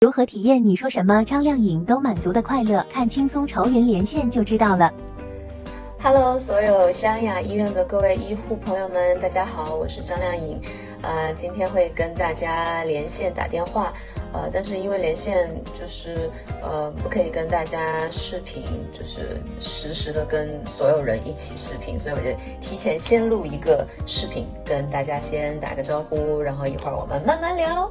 如何体验你说什么张靓颖都满足的快乐？看轻松愁云连线就知道了。Hello，所有湘雅医院的各位医护朋友们，大家好，我是张靓颖。呃，今天会跟大家连线打电话，呃，但是因为连线就是呃不可以跟大家视频，就是实时的跟所有人一起视频，所以我就提前先录一个视频，跟大家先打个招呼，然后一会儿我们慢慢聊。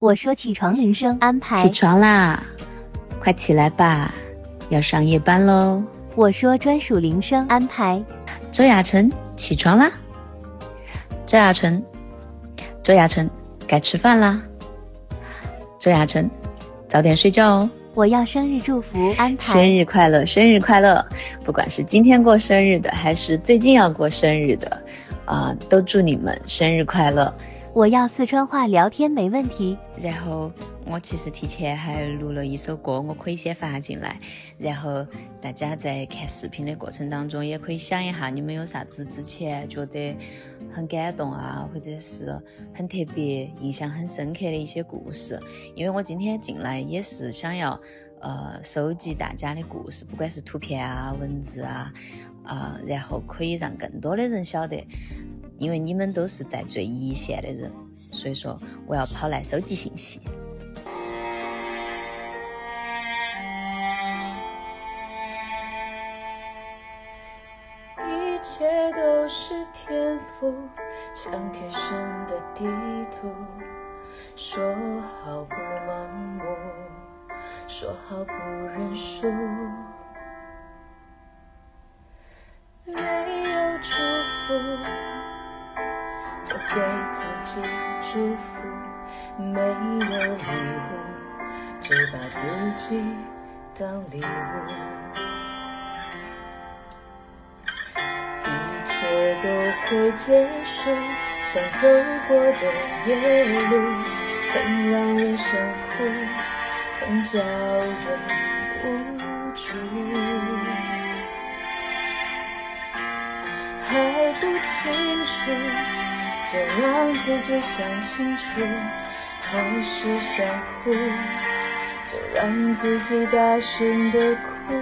我说起床铃声安排。起床啦，快起来吧，要上夜班喽。我说专属铃声安排。周雅晨，起床啦。周雅晨，周雅晨，该吃饭啦。周雅晨，早点睡觉哦。我要生日祝福安排。生日快乐，生日快乐！不管是今天过生日的，还是最近要过生日的，啊，都祝你们生日快乐。我要四川话聊天没问题。然后我其实提前还录了一首歌，我可以先发进来。然后大家在看视频的过程当中，也可以想一下你们有啥子之前觉得很感动啊，或者是很特别、印象很深刻的一些故事。因为我今天进来也是想要呃收集大家的故事，不管是图片啊、文字啊啊，然后可以让更多的人晓得。因为你们都是在最一线的人，所以说我要跑来收集信息。一切都是天赋，像天生的地图。说好不盲目，说好不认输。没有祝福。就给自己祝福，没有礼物，就把自己当礼物。一切都会结束，像走过的夜路，曾让人想哭，曾叫人无助，还不清楚。就让自己想清楚，还是想哭，就让自己大声的哭。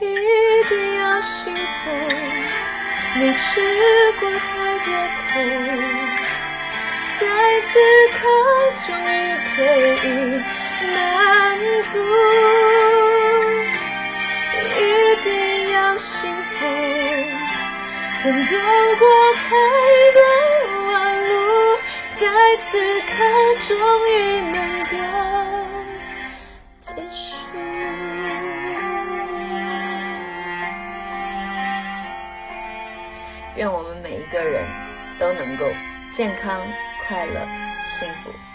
一定要幸福，你吃过太多苦，在此刻终于可以满足。一定要幸福，曾走过太多弯路，在此刻终于能够结束。愿我们每一个人都能够健康、快乐、幸福。